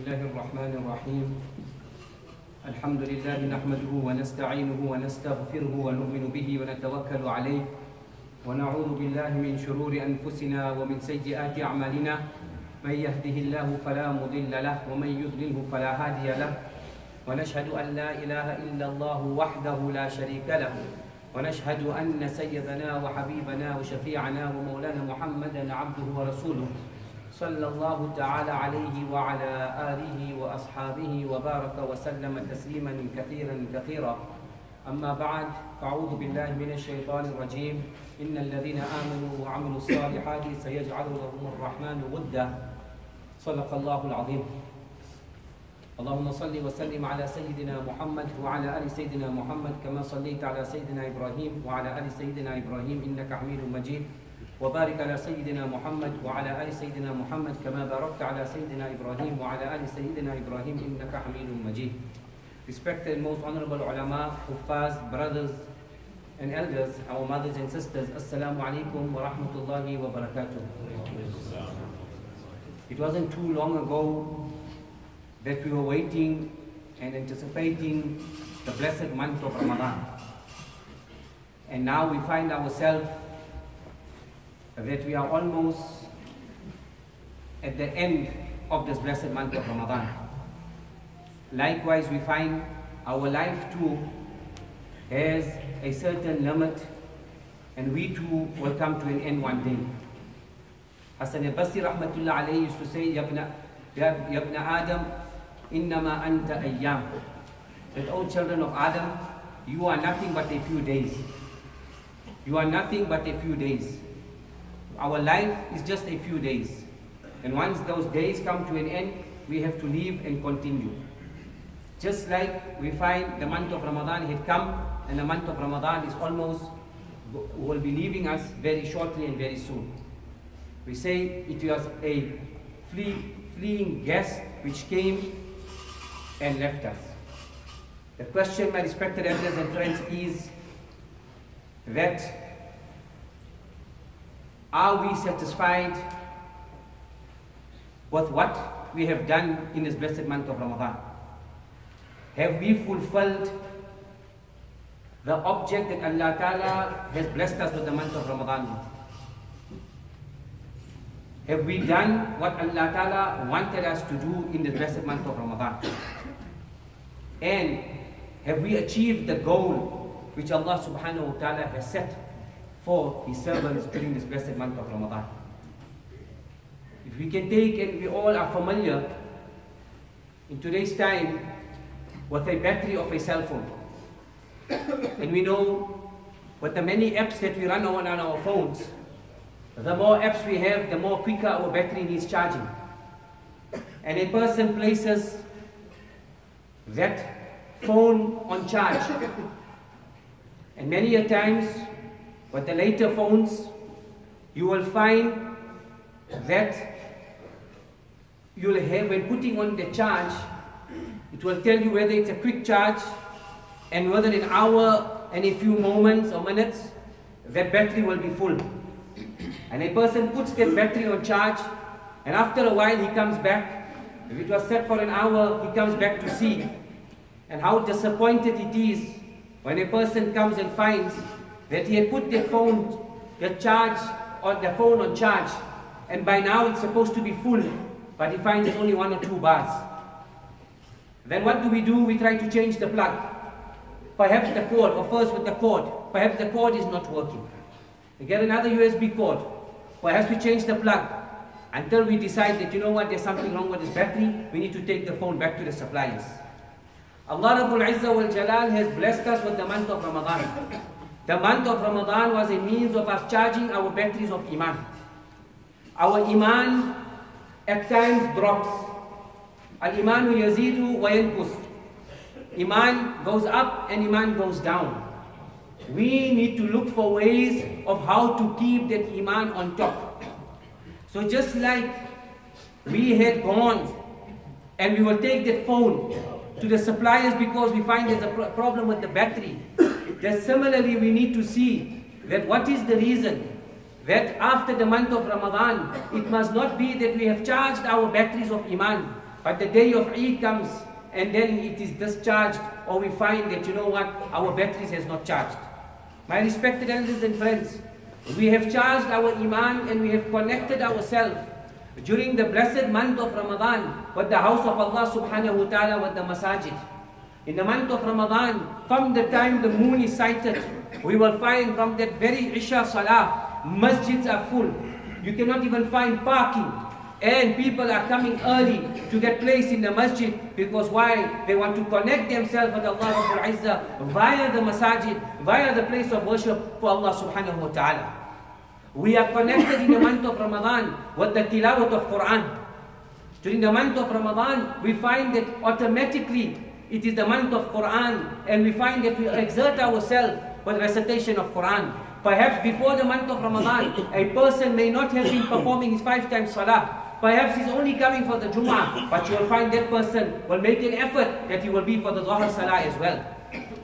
الله الرحمن الرحيم الحمد لله نحمده ونستعينه ونستغفره ونؤمن به ونتوكل عليه ونعوذ بالله من شرور أنفسنا ومن سيئات أعمالنا من يهده الله فلا مضل له ومن يضلله فلا هادي له ونشهد أن لا إله إلا الله وحده لا شريك له ونشهد أن سيدنا وحبيبنا وشفيعنا ومولانا محمدا عبده ورسوله صلى الله تعالى عليه وعلى آله وأصحابه وبارك وسلم تسليما كثيرا كثيرا. أما بعد فأعوذ بالله من الشيطان الرجيم. إن الذين آمنوا وعملوا الصالحات سيجعل لهم الرحمن ودا. صدق الله العظيم. اللهم صل وسلم على سيدنا محمد وعلى آل سيدنا محمد كما صليت على سيدنا إبراهيم وعلى آل سيدنا إبراهيم إنك حميد مجيد. وبارك على سيدنا محمد وعلى ال سيدنا محمد كما باركت على سيدنا إبراهيم وعلى ال سيدنا إبراهيم انك حميد مجيد Respected most honorable ulama, huffaz, brothers and elders, our mothers and sisters, Assalamu alaikum wa rahmatullahi wa barakatuh. It wasn't too long ago that we were waiting and anticipating the blessed month of Ramadan. And now we find ourselves that we are almost at the end of this blessed month of Ramadan. Likewise, we find our life too has a certain limit and we too will come to an end one day. Hassan al-Basri rahmatullah alayhi used to say, Yabna, Yabna Adam, innama anta ayyam. That, O children of Adam, you are nothing but a few days. You are nothing but a few days. Our life is just a few days. And once those days come to an end, we have to leave and continue. Just like we find the month of Ramadan had come, and the month of Ramadan is almost, will be leaving us very shortly and very soon. We say it was a flee, fleeing guest which came and left us. The question, my respected elders and friends, is that are we satisfied with what we have done in this blessed month of Ramadan? Have we fulfilled the object that Allah Ta'ala has blessed us with the month of Ramadan? Have we done what Allah Ta'ala wanted us to do in the blessed month of Ramadan? And have we achieved the goal which Allah Subhanahu wa Ta'ala has set for His servants during this blessed month of Ramadan? If we can take, and we all are familiar in today's time with a battery of a cell phone. and we know with the many apps that we run on on our phones, the more apps we have, the more quicker our battery needs charging. And a person places that phone on charge. And many a times, with the later phones, you will find that you'll have, when putting on the charge, it will tell you whether it's a quick charge and whether in an hour and a few moments or minutes, that battery will be full. And a person puts that battery on charge, and after a while he comes back. If it was set for an hour, he comes back to see. And how disappointed it is when a person comes and finds that he had put the phone, the charge, or the phone on charge, and by now it's supposed to be full, but he finds only one or two bars. Then what do we do? We try to change the plug. Perhaps the cord, or first with the cord. Perhaps the cord is not working. We get another USB cord. Perhaps we change the plug until we decide that, you know what, there's something wrong with this battery. We need to take the phone back to the suppliers. Allah Rabbul Izzah wal Jalal has blessed us with the month of Ramadan. The month of Ramadan was a means of us charging our batteries of Iman. Our Iman at times drops. Al-Imanu yazidu wa yankus. Iman goes up and Iman goes down. We need to look for ways of how to keep that Iman on top. So just like we had gone and we will take that phone to the suppliers because we find there's a pro problem with the battery. That similarly we need to see that what is the reason that after the month of Ramadan, it must not be that we have charged our batteries of Iman, But the day of Eid comes and then it is discharged or we find that, you know what, our batteries has not charged. My respected elders and friends, we have charged our iman and we have connected ourselves during the blessed month of Ramadan with the house of Allah subhanahu wa ta'ala with the masajid. In the month of Ramadan, from the time the moon is sighted, we will find from that very Isha Salah, masjids are full. You cannot even find parking. And people are coming early to get place in the masjid because why? They want to connect themselves with Allah Rabbul Izzah via the masajid, via the place of worship for Allah subhanahu wa ta'ala. We are connected in the month of Ramadan with the tilawat of Quran. During the month of Ramadan, we find that automatically it is the month of Quran and we find that we exert ourselves with recitation of Quran. Perhaps before the month of Ramadan, a person may not have been performing his five times salah. Perhaps he's only coming for the Jummah, but you will find that person will make an effort that he will be for the Zuhr Salah as well.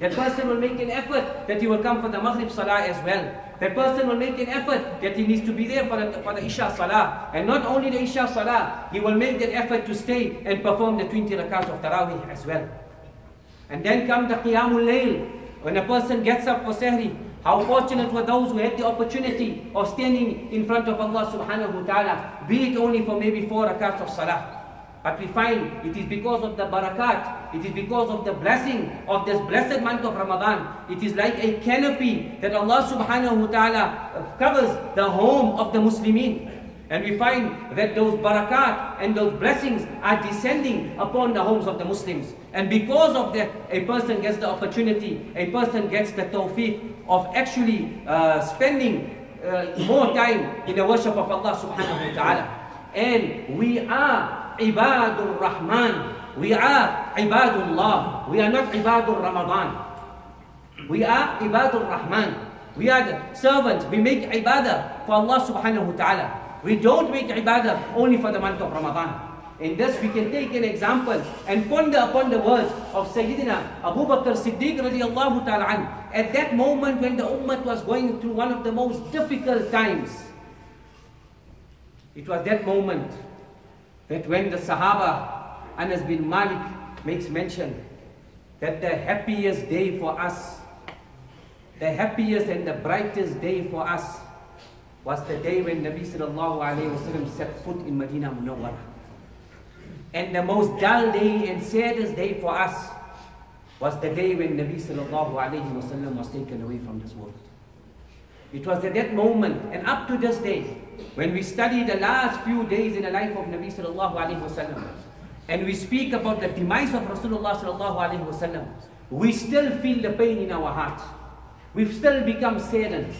That person will make an effort that he will come for the Maghrib Salah as well. That person will make an effort that he needs to be there for the, for the Isha Salah. And not only the Isha Salah, he will make that effort to stay and perform the 20 rakats of Tarawih as well. And then come the Qiyamul Layl. When a person gets up for Sahri, how fortunate were those who had the opportunity of standing in front of Allah subhanahu wa ta'ala, be it only for maybe four rakats of salah. But we find it is because of the barakat, it is because of the blessing of this blessed month of Ramadan. It is like a canopy that Allah subhanahu wa ta'ala covers the home of the Muslimin. And we find that those barakat and those blessings are descending upon the homes of the Muslims. And because of that, a person gets the opportunity, a person gets the tawfiq of actually uh, spending uh, more time in the worship of Allah subhanahu wa ta'ala. And we are ibadur Rahman. We are ibadullah. We are not ibadur Ramadan. We are ibadur Rahman. We are the servants. We make ibadah for Allah subhanahu wa ta'ala. We don't make ibadah only for the month of Ramadan. In this we can take an example and ponder upon the words of Sayyidina Abu Bakr Siddiq radiallahu ta'ala At that moment when the ummah was going through one of the most difficult times, it was that moment that when the Sahaba, Anas bin Malik makes mention that the happiest day for us, the happiest and the brightest day for us was the day when Nabi wasallam set foot in Medina Munawwara. And the most dull day and saddest day for us was the day when Nabi wasallam was taken away from this world. It was at that moment and up to this day when we study the last few days in the life of Nabi wasallam and we speak about the demise of Rasulullah sallallahu wasallam, we still feel the pain in our hearts. We've still become saddened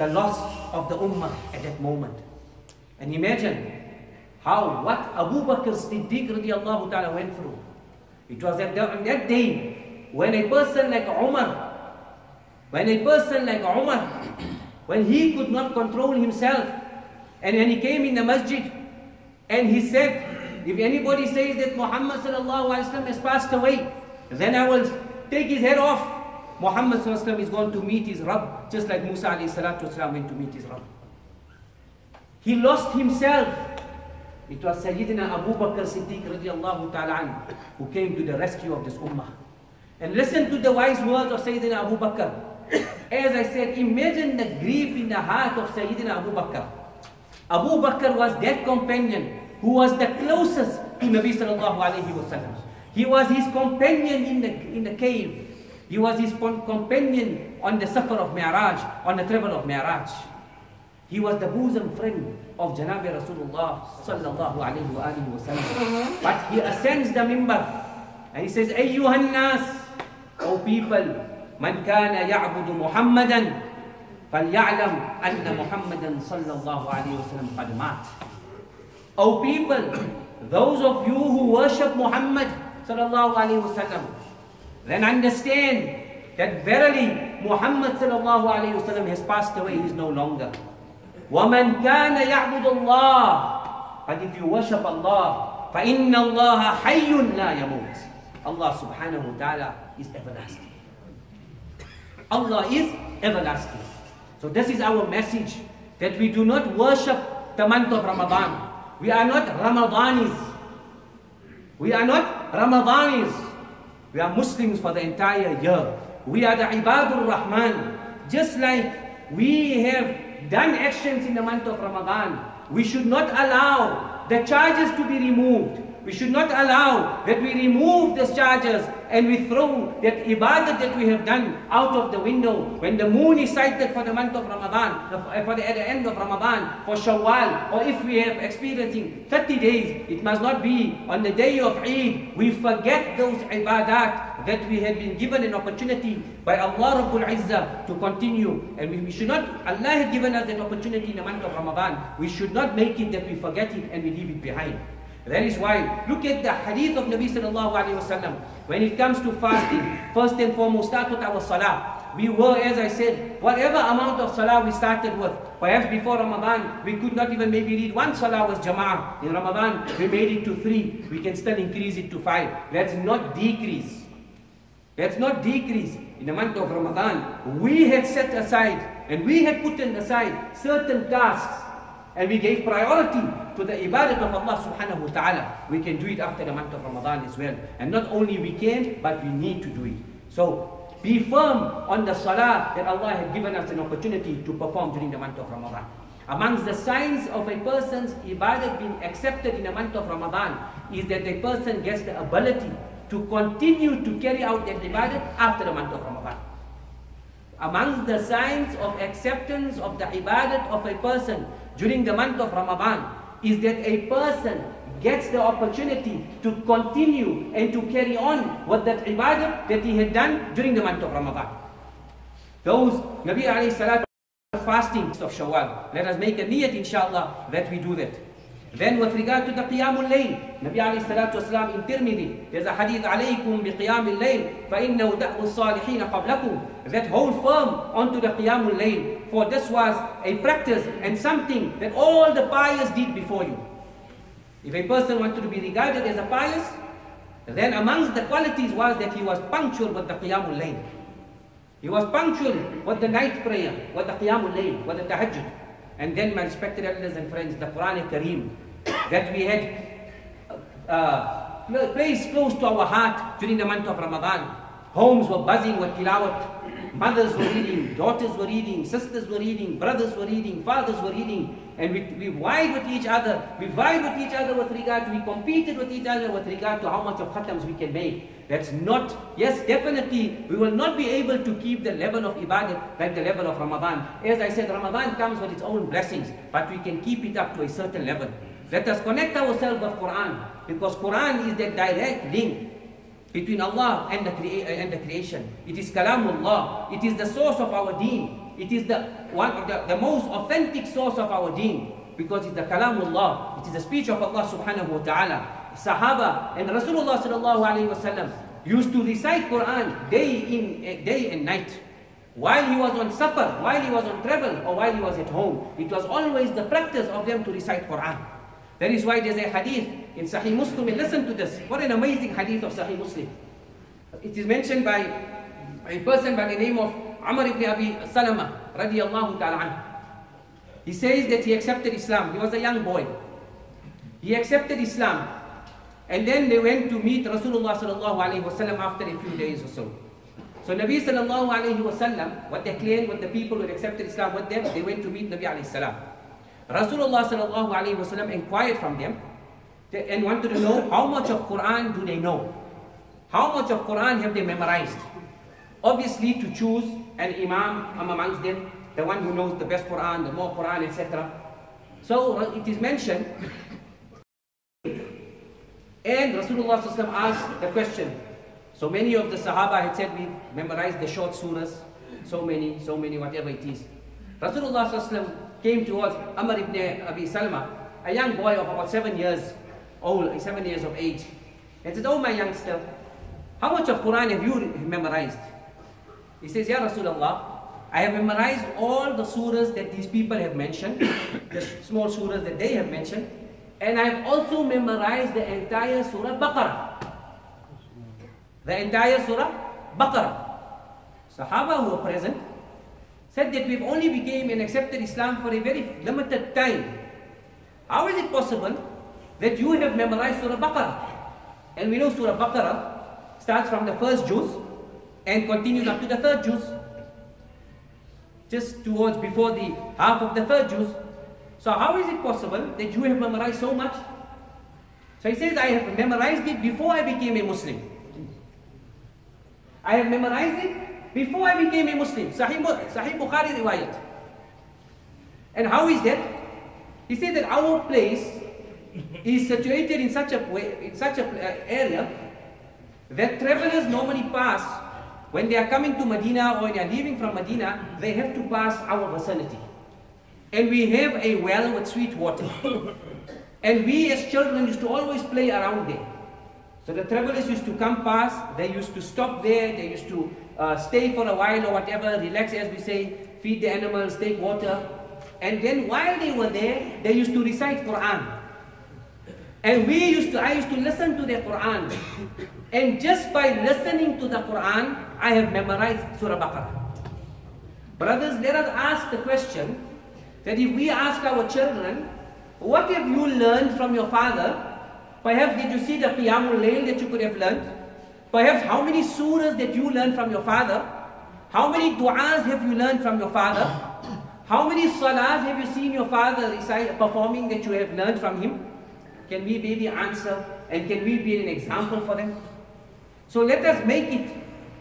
the loss of the ummah at that moment. And imagine how what Abu Bakr Siddiq radiallahu ta'ala went through. It was at that, that day when a person like Umar, when a person like Umar, when he could not control himself, and when he came in the masjid, and he said, if anybody says that Muhammad has passed away, then I will take his head off Muhammad is going to meet his Rabb, just like Musa والسلام, went to meet his Rabb. He lost himself. It was Sayyidina Abu Bakr Siddiq radiallahu ta'ala who came to the rescue of this ummah. And listen to the wise words of Sayyidina Abu Bakr. As I said, imagine the grief in the heart of Sayyidina Abu Bakr. Abu Bakr was that companion who was the closest to Nabi sallallahu alayhi wasallam. He was his companion in the, in the cave. He was his companion on the safar of Mi'raj, on the travel of Mi'raj. He was the bosom friend of Janabi Rasulullah sallallahu alayhi wa alihi wasallam. But he ascends the mimbar and he says, Ayyuhan nas, O people, man kana ya'budu Muhammadan, فليعلم أن محمدا صلى الله عليه وسلم قد مات. O people, those of you who worship Muhammad sallallahu alayhi wasallam, then understand that verily Muhammad sallallahu alayhi wasallam has passed away, he is no longer. وَمَنْ كَانَ يَعْبُدُ اللَّهِ But if you worship Allah, فَإِنَّ اللَّهَ حَيٌّ لَا يَمُوتُ Allah subhanahu wa ta'ala is everlasting. Allah is everlasting. So this is our message, that we do not worship the month of Ramadan. We are not Ramadanis. We are not Ramadanis. We are Muslims for the entire year. We are the Ibadur Rahman. Just like we have done actions in the month of Ramadan, we should not allow the charges to be removed. We should not allow that we remove the charges and we throw that ibadah that we have done out of the window. When the moon is sighted for the month of Ramadan, uh, for the, at the end of Ramadan, for Shawwal, or if we have experiencing 30 days, it must not be on the day of Eid. We forget those ibadat that we have been given an opportunity by Allah Rabbul Izzah to continue. And we, we should not, Allah had given us that opportunity in the month of Ramadan. We should not make it that we forget it and we leave it behind. That is why, look at the hadith of Nabi sallallahu alayhi wasallam. When it comes to fasting, first and foremost, start with our salah. We were, as I said, whatever amount of salah we started with, perhaps before Ramadan, we could not even maybe read one salah was jama'ah. In Ramadan, we made it to three. We can still increase it to five. Let's not decrease. Let's not decrease. In the month of Ramadan, we had set aside and we had put aside certain tasks and we gave priority to the ibadat of Allah subhanahu wa ta'ala. We can do it after the month of Ramadan as well. And not only we can, but we need to do it. So be firm on the salah that Allah has given us an opportunity to perform during the month of Ramadan. Amongst the signs of a person's ibadat being accepted in the month of Ramadan is that a person gets the ability to continue to carry out that ibadat after the month of Ramadan. Amongst the signs of acceptance of the ibadat of a person during the month of Ramadan is that a person gets the opportunity to continue and to carry on with that ibadah that he had done during the month of Ramadan. Those Nabi alayhi salatu fastings of Shawwal. Let us make a niyat inshallah that we do that. Then with regard to the Qiyamul Layl, Nabi alayhi salatu wasalam in Tirmidhi, there's a hadith alaykum bi Qiyamul Layl, فَإِنَّهُ دَأْوُ الصَّالِحِينَ قَبْلَكُمْ That hold firm onto the Qiyamul Layl, for this was a practice and something that all the pious did before you. If a person wanted to be regarded as a pious, then amongst the qualities was that he was punctual with the Qiyamul Layl. He was punctual with the night prayer, with the Qiyamul Layl, with the Tahajjud. And then, my respected elders and friends, the Quran Kareem that we had uh, uh, placed close to our heart during the month of Ramadan. Homes were buzzing with tilawat. Mothers were reading, daughters were reading, sisters were reading, brothers were reading, fathers were reading. And we, we vied with each other. We vied with each other with regard to, we competed with each other with regard to how much of khatams we can make. That's not, yes, definitely, we will not be able to keep the level of ibadah like the level of Ramadan. As I said, Ramadan comes with its own blessings, but we can keep it up to a certain level. Let us connect ourselves with Quran, because Quran is the direct link between Allah and the, and the creation. It is Kalamullah. It is the source of our deen. It is the one of the, the most authentic source of our deen because it's the kalamullah. It is the speech of Allah subhanahu wa ta'ala. Sahaba and Rasulullah sallallahu alayhi wasallam used to recite Quran day in eh, day and night. While he was on safar, while he was on travel, or while he was at home, it was always the practice of them to recite Quran. That is why there's a hadith in Sahih Muslim, and listen to this. What an amazing hadith of Sahih Muslim. It is mentioned by a person by the name of Amr ibn Abi Salama radiallahu ta'ala He says that he accepted Islam. He was a young boy. He accepted Islam. And then they went to meet Rasulullah sallallahu alayhi wasallam after a few days or so. So Nabi sallallahu alayhi wasallam, what they claimed, what the people who accepted Islam with them, they went to meet Nabi alayhi salam. Rasulullah sallallahu alayhi wasallam inquired from them and wanted to know how much of Quran do they know? How much of Quran have they memorized? Obviously to choose an imam amongst them, the one who knows the best Quran, the more Quran, etc. So uh, it is mentioned, and Rasulullah asked the question. So many of the Sahaba had said, we memorized the short surahs, so many, so many, whatever it is. Rasulullah came towards Amr ibn Abi Salma, a young boy of about seven years old, seven years of age, and said, Oh my youngster, how much of Quran have you memorized? He says, Ya Rasulullah, I have memorized all the surahs that these people have mentioned, the small surahs that they have mentioned, and I have also memorized the entire Surah Baqarah. The entire Surah Baqarah. Sahaba who were present said that we've only became and accepted Islam for a very limited time. How is it possible that you have memorized Surah Baqarah? And we know Surah Baqarah starts from the first juz and continues up to the third juz. Just towards before the half of the third juz. So how is it possible that you have memorized so much? So he says, I have memorized it before I became a Muslim. I have memorized it before I became a Muslim. Sahih, Sahih Bukhari riwayat. And how is that? He says that our place is situated in such a way, in such a uh, area that travelers normally pass when they are coming to Medina or when they are leaving from Medina, they have to pass our vicinity. And we have a well with sweet water. and we as children used to always play around there. So the travelers used to come past, they used to stop there, they used to uh, stay for a while or whatever, relax as we say, feed the animals, take water. And then while they were there, they used to recite Quran. And we used to, I used to listen to the Quran. And just by listening to the Quran, I have memorized Surah Baqarah. Brothers, let us ask the question that if we ask our children, what have you learned from your father? Perhaps did you see the Qiyamul Layl that you could have learned? Perhaps how many surahs that you learned from your father? How many du'as have you learned from your father? How many salahs have you seen your father recite, performing that you have learned from him? Can we maybe answer and can we be an example for them? So let us make it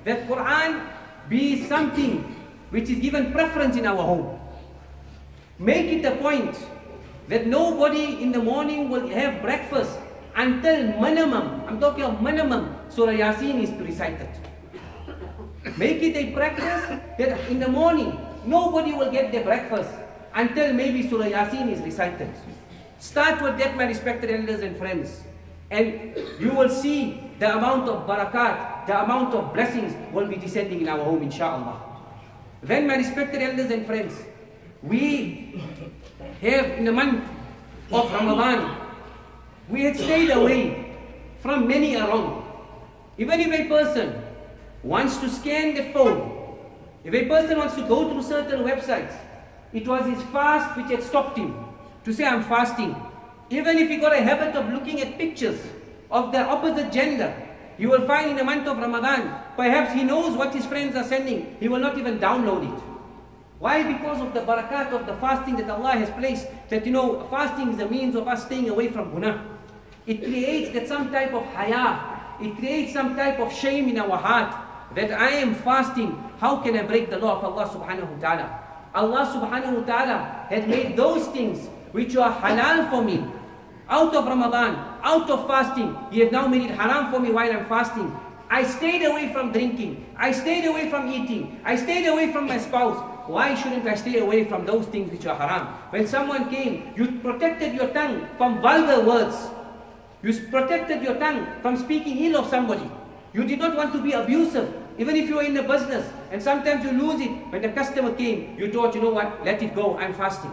that Quran be something which is given preference in our home. Make it a point that nobody in the morning will have breakfast until minimum, I'm talking of minimum, Surah Yasin is recited. Make it a practice that in the morning, nobody will get their breakfast until maybe Surah Yasin is recited. Start with that, my respected elders and friends. And you will see the amount of barakat, the amount of blessings will be descending in our home, inshallah. Then, my respected elders and friends, we have in the month of Ramadan, we had stayed away from many around. Even if a person wants to scan the phone, if a person wants to go through certain websites, it was his fast which had stopped him to say, I'm fasting. Even if he got a habit of looking at pictures of the opposite gender, you will find in the month of Ramadan, perhaps he knows what his friends are sending, he will not even download it. Why? Because of the barakat of the fasting that Allah has placed, that you know, fasting is a means of us staying away from guna. It creates that some type of haya, it creates some type of shame in our heart, that I am fasting, how can I break the law of Allah subhanahu wa ta'ala? Allah subhanahu wa ta'ala has made those things which are halal for me, out of Ramadan, out of fasting. You have now made it haram for me while I'm fasting. I stayed away from drinking. I stayed away from eating. I stayed away from my spouse. Why shouldn't I stay away from those things which are haram? When someone came, you protected your tongue from vulgar words. You protected your tongue from speaking ill of somebody. You did not want to be abusive, even if you were in the business. And sometimes you lose it. When the customer came, you thought, you know what, let it go, I'm fasting.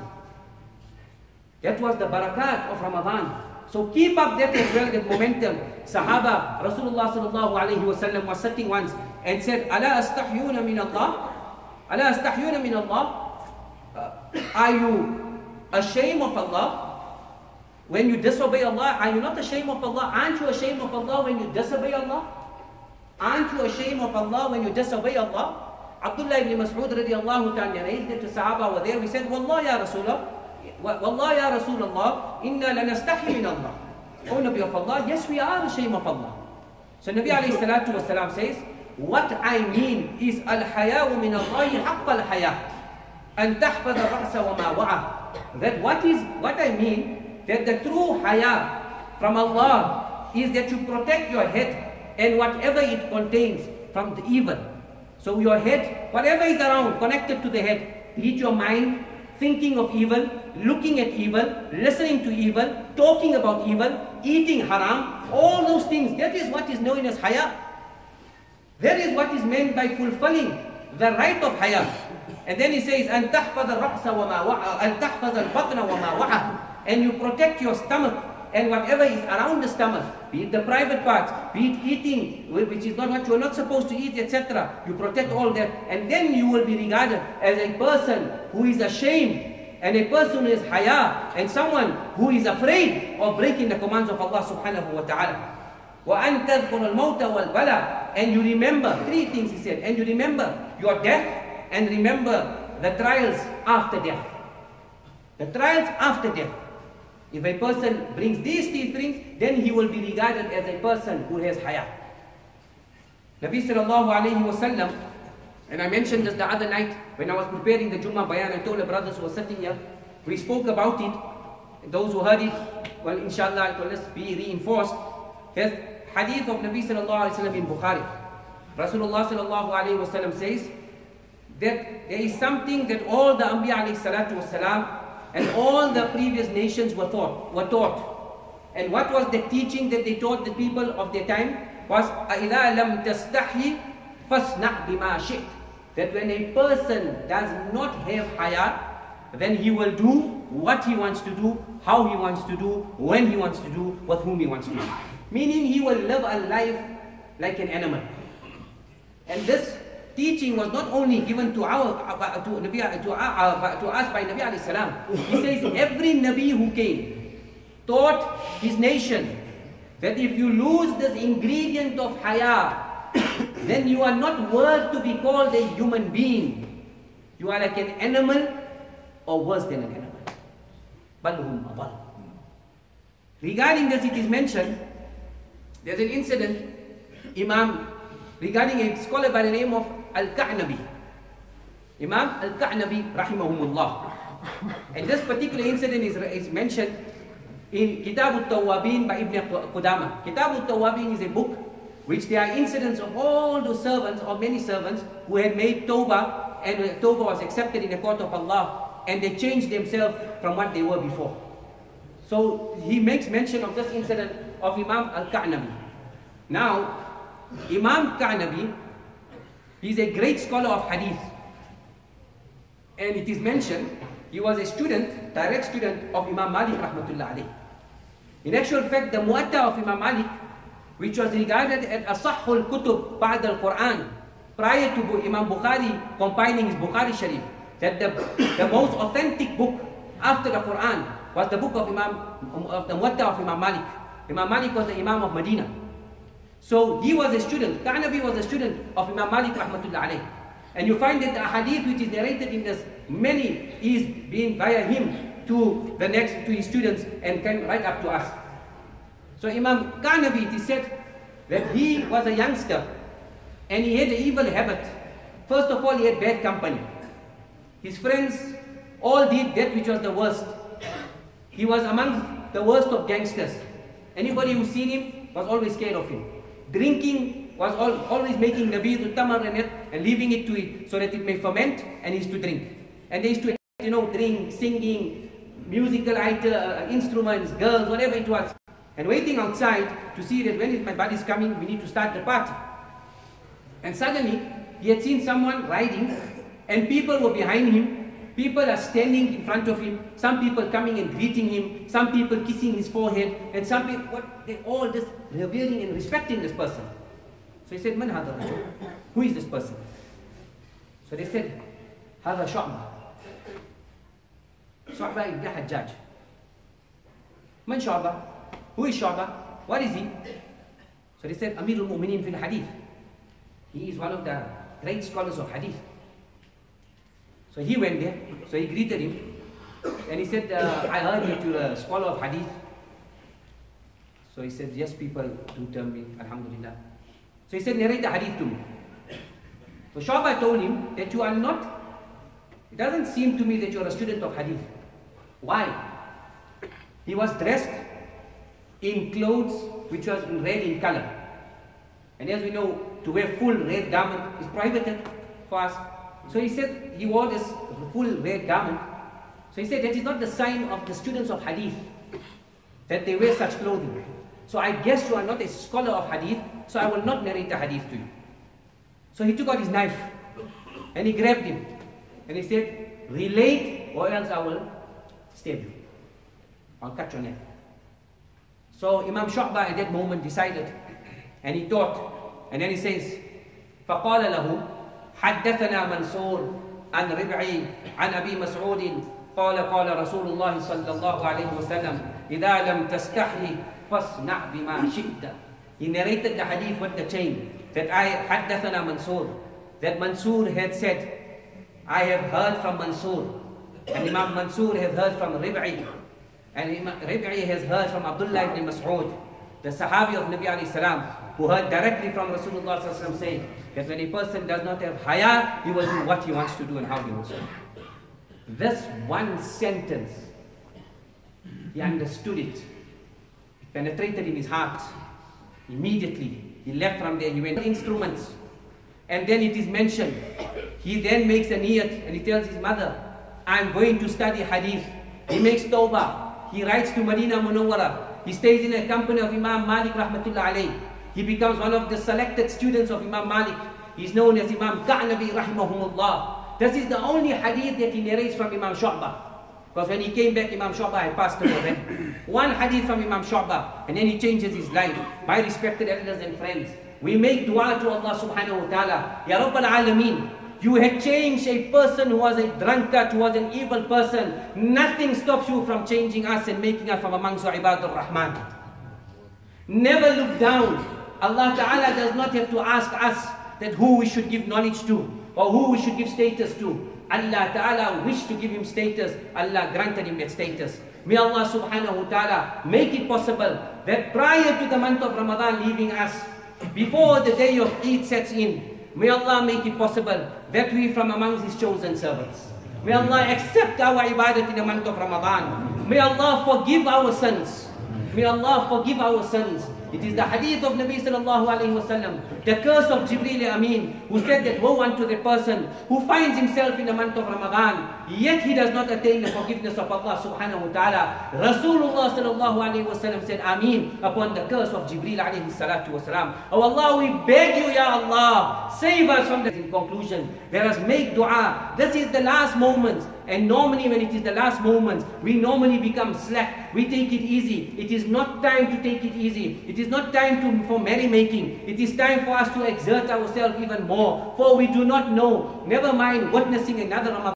That was the barakat of Ramadan. So keep up that as well, that momentum. Sahaba, Rasulullah sallallahu alayhi wa sallam was sitting once and said, Ala astahyuna min Allah? Ala astahyuna min Allah? Uh, are you ashamed of Allah? When you disobey Allah, are you not ashamed of Allah? Aren't you ashamed of Allah when you disobey Allah? Aren't you ashamed of Allah when you disobey Allah? Abdullah ibn Mas'ud radiallahu ta'ala narrated to Sahaba were there. We said, Wallah ya Rasulullah, Wallah ya Rasulullah, inna lanastahi min Allah. O Nabi of Allah, yes we are ashamed of Allah. So Nabi alayhi salatu wasalam says, what I mean is al-haya'u min Allah haqq tahfad al-ra'sa wa ma wa'a. That what is, what I mean, that the true haya from Allah is that you protect your head and whatever it contains from the evil. So your head, whatever is around, connected to the head, be it your mind, thinking of evil, looking at evil, listening to evil, talking about evil, eating haram, all those things, that is what is known as haya. That is what is meant by fulfilling the right of haya. And then he says, أن تحفظ الرأس وما وعى, أن تحفظ البطن وما وعى. And you protect your stomach and whatever is around the stomach, be it the private parts, be it eating, which is not what you are not supposed to eat, etc. You protect all that, and then you will be regarded as a person who is ashamed, and a person who is haya, and someone who is afraid of breaking the commands of Allah subhanahu wa ta'ala. وأن تذكر الموت والبلاء and you remember three things he said and you remember your death and remember the trials after death the trials after death if a person brings these three things then he will be regarded as a person who has haya. Nabi sallallahu alayhi wasallam and I mentioned this the other night when I was preparing the Jummah Bayan I told the brothers who were sitting here we spoke about it. Those who heard it well inshallah it will be reinforced. There's hadith of Nabi sallallahu alayhi wasallam in Bukhari. Rasulullah sallallahu alayhi wasallam says that there is something that all the Anbiya alayhi salatu wasalam and all the previous nations were taught were taught and what was the teaching that they taught the people of their time was إِذَا لَمْ تَسْتَحْيِ فَاسْنَعْ بِمَا شِئْتَ That when a person does not have haya, then he will do what he wants to do, how he wants to do, when he wants to do, with whom he wants to do. Meaning he will live a life like an animal. And this teaching was not only given to our to Nabi to, to us by Nabi alayhi salam. He says every Nabi who came taught his nation that if you lose this ingredient of haya, then you are not worth to be called a human being. You are like an animal or worse than an animal. Regarding this, it is mentioned, there's an incident, Imam, regarding a scholar by the name of Al-Ka'nabi. Imam Al-Ka'nabi, rahimahumullah. And this particular incident is, is mentioned in Kitab al-Tawwabin by Ibn Qudama. Kitab al-Tawwabin is a book which there are incidents of all those servants or many servants who had made tawbah and tawbah was accepted in the court of Allah and they changed themselves from what they were before. So he makes mention of this incident of Imam al-Ka'nabi. Now, Imam Ka'nabi, he's a great scholar of hadith. And it is mentioned, he was a student, direct student of Imam Malik rahmatullah alayh. In actual fact, the Muatta of Imam Malik, which was regarded as Asahul Kutub Ba'd al-Quran, prior to Imam Bukhari compiling his Bukhari Sharif, that the, the most authentic book after the Quran was the book of Imam of the Muatta of Imam Malik. Imam Malik was the Imam of Medina. So he was a student, Ka'nabi was a student of Imam Malik rahmatullah alayh. And you find that the hadith which is narrated in this many is being via him to the next to his students and came right up to us. So Imam Ka'nabi, it is said that he was a youngster and he had an evil habit. First of all, he had bad company. His friends all did that which was the worst. He was among the worst of gangsters. Anybody who seen him was always scared of him. Drinking was all, always making nabid tamar and, it, and leaving it to it so that it may ferment and used to drink. And they used to, you know, drink, singing, musical item, uh, instruments, girls, whatever it was. And waiting outside to see that when my buddy's coming, we need to start the party. And suddenly, he had seen someone riding and people were behind him. People are standing in front of him. Some people coming and greeting him. Some people kissing his forehead. And some people, what, they all just revering and respecting this person. So he said, Man hada Who is this person? So they said, Hada Shu'bah. Shu'bah ibn Hajjaj. Man Shu'bah? Who is Shu'bah? What is he? So they said, Amirul Mu'mineen fil Hadith. He is one of the great scholars of Hadith. So he went there, so he greeted him, and he said, uh, I heard that you're a scholar of Hadith. So he said, yes, people do tell me, Alhamdulillah. So he said, narrate the Hadith to me. So Shu'bah told him that you are not, it doesn't seem to me that you're a student of Hadith. Why? He was dressed in clothes which was in red in color. And as we know, to wear full red garment is prohibited for us. So he said he wore this full red garment. So he said that is not the sign of the students of hadith that they wear such clothing. So I guess you are not a scholar of hadith, so I will not narrate the hadith to you. So he took out his knife and he grabbed him and he said, Relate or else I will stab you. I'll cut your neck. So Imam Shu'bah at that moment decided and he thought and then he says, فقال له حدثنا منصور عن ربعي عن أبي مسعود قال قال رسول الله صلى الله عليه وسلم إذا لم تستحي فاصنع بما شئت He narrated the hadith with the chain that I حدثنا Mansur, that Mansur had said, I have heard from Mansur, and Imam Mansur has heard from Rib'i, and Rib'i has heard from Abdullah ibn Mas'ud, the Sahabi of Nabi alayhi salam, who heard directly from Rasulullah sallallahu saying that when a person does not have haya, he will do what he wants to do and how he wants to do. This one sentence, he understood it, it penetrated in his heart. Immediately, he left from there, he went to instruments. And then it is mentioned. He then makes a niyat and he tells his mother, I'm going to study hadith. He makes tawbah. He writes to Medina Munawwara. He stays in the company of Imam Malik rahmatullah alayh. He becomes one of the selected students of Imam Malik. He's known as Imam Ka'nabi rahimahumullah. This is the only hadith that he narrates from Imam Shu'bah. Because when he came back, Imam Shu'bah had passed away. One hadith from Imam Shu'bah, and then he changes his life. My respected elders and friends, we make dua to Allah subhanahu wa ta'ala. Ya Rabbal Alameen, you had changed a person who was a drunkard, who was an evil person. Nothing stops you from changing us and making us from amongst your ibadur rahman. Never look down. Allah Ta'ala does not have to ask us that who we should give knowledge to or who we should give status to. Allah Ta'ala wished to give him status, Allah granted him that status. May Allah subhanahu wa ta'ala make it possible that prior to the month of Ramadan leaving us, before the day of Eid sets in, may Allah make it possible that we from amongst his chosen servants. May Allah accept our ibadat in the month of Ramadan. May Allah forgive our sins. May Allah forgive our sins. It is the hadith of Nabi sallallahu alayhi wasallam, the curse of Jibreel Amin, who said that woe unto the person who finds himself in the month of Ramadan, yet he does not attain the forgiveness of Allah subhanahu wa ta'ala. Rasulullah sallallahu alayhi wasallam said Amin upon the curse of Jibreel alayhi salatu. Oh Allah, we beg you, Ya Allah, save us from the in conclusion. Let us make dua. This is the last moment. And normally when it is the last moment, we normally become slack. We take it easy. It is not time to take it easy. It is not time to, for merrymaking. It is time for us to exert ourselves even more. For we do not know, never mind witnessing another Ramadan.